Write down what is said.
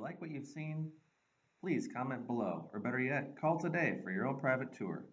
like what you've seen, please comment below, or better yet, call today for your own private tour.